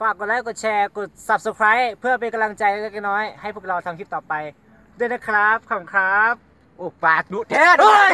ฝากกดไลค์ กดแชร์ กด subscribe เพื่อเป็นกำลังใจเล็กๆน้อยให้พวกเราทำคลิปต่อไป ด้วยนะครับ ขอบคุณครับ โอ้ปากดุแท้เด้วย